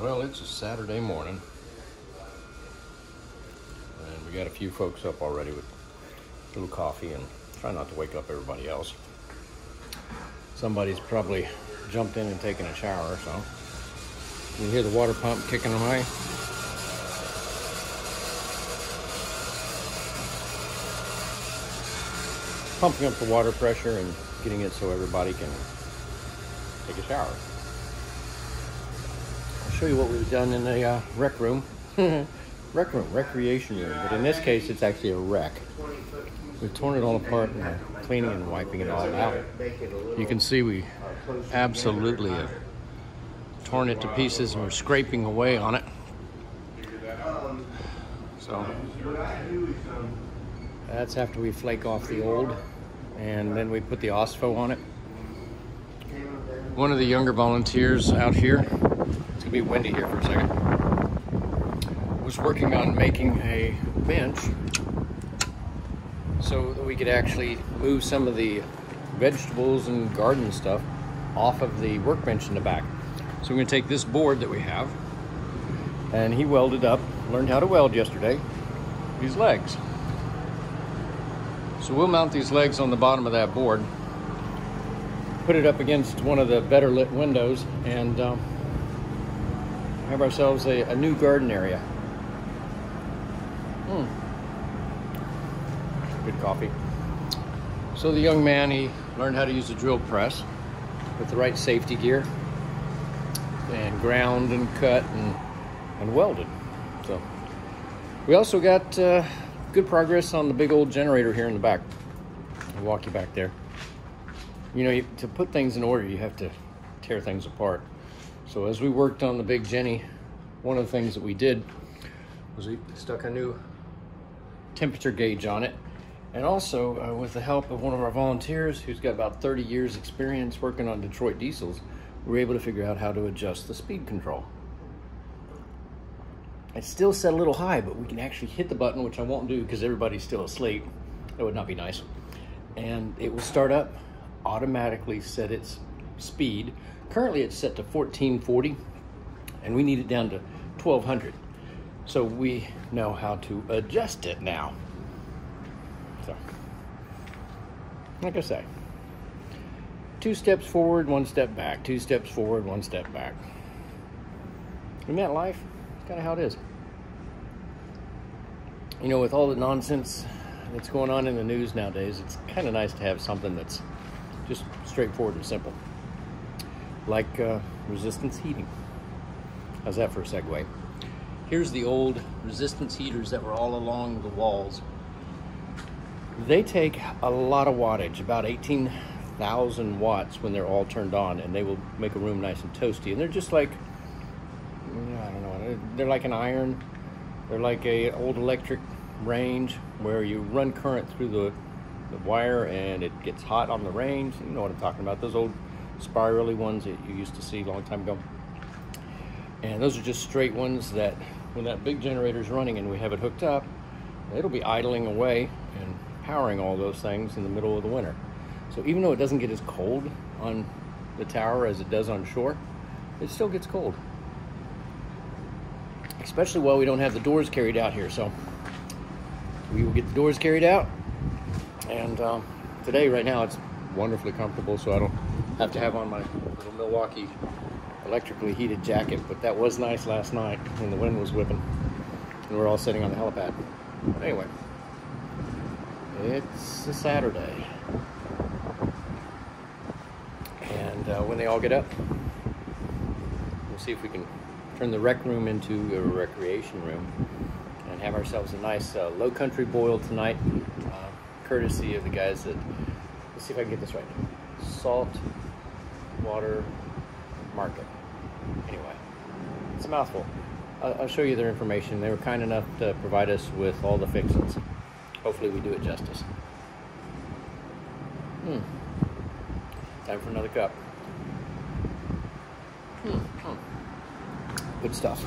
Well, it's a Saturday morning, and we got a few folks up already with a little coffee and try not to wake up everybody else. Somebody's probably jumped in and taken a shower, so you hear the water pump kicking away. Pumping up the water pressure and getting it so everybody can take a shower. Show you what we've done in the uh, rec room. rec room, recreation room, but in this case it's actually a wreck. We've torn it all apart and we're cleaning and wiping it all out. You can see we absolutely have torn it to pieces and we're scraping away on it. So that's after we flake off the old and then we put the Ospho on it. One of the younger volunteers out here, be windy here for a second, was working on making a bench so that we could actually move some of the vegetables and garden stuff off of the workbench in the back. So we're gonna take this board that we have and he welded up, learned how to weld yesterday, these legs. So we'll mount these legs on the bottom of that board, put it up against one of the better lit windows, and um, have ourselves a, a, new garden area. Mm. Good coffee. So the young man, he learned how to use a drill press with the right safety gear and ground and cut and, and welded. So we also got uh, good progress on the big old generator here in the back. I'll walk you back there. You know, you, to put things in order, you have to tear things apart. So as we worked on the big Jenny, one of the things that we did was we stuck a new temperature gauge on it. And also, uh, with the help of one of our volunteers who's got about 30 years experience working on Detroit diesels, we were able to figure out how to adjust the speed control. It's still set a little high, but we can actually hit the button, which I won't do because everybody's still asleep. That would not be nice. And it will start up, automatically set its speed. Currently it's set to 1440 and we need it down to 1200. So we know how to adjust it now. So, like I say, two steps forward, one step back, two steps forward, one step back. Isn't that life? It's kind of how it is. You know, with all the nonsense that's going on in the news nowadays, it's kind of nice to have something that's just straightforward and simple. Like uh, resistance heating. How's that for a segue? Here's the old resistance heaters that were all along the walls. They take a lot of wattage, about 18,000 watts when they're all turned on, and they will make a room nice and toasty. And they're just like I don't know. They're like an iron. They're like a old electric range where you run current through the, the wire and it gets hot on the range. You know what I'm talking about. Those old spirally ones that you used to see a long time ago. And those are just straight ones that when that big generator is running and we have it hooked up, it'll be idling away and powering all those things in the middle of the winter. So even though it doesn't get as cold on the tower as it does on shore, it still gets cold especially while we don't have the doors carried out here. So we will get the doors carried out. And um, today, right now, it's wonderfully comfortable, so I don't have to have on my little Milwaukee electrically heated jacket. But that was nice last night when the wind was whipping and we're all sitting on the helipad. But anyway, it's a Saturday. And uh, when they all get up, we'll see if we can turn the rec room into a recreation room and have ourselves a nice uh, low country boil tonight, uh, courtesy of the guys that, let's see if I can get this right, Salt Water Market. Anyway, it's a mouthful. I'll, show you their information. They were kind enough to provide us with all the fixings. Hopefully we do it justice. Hmm. Time for another cup. Hmm. Hmm good stuff.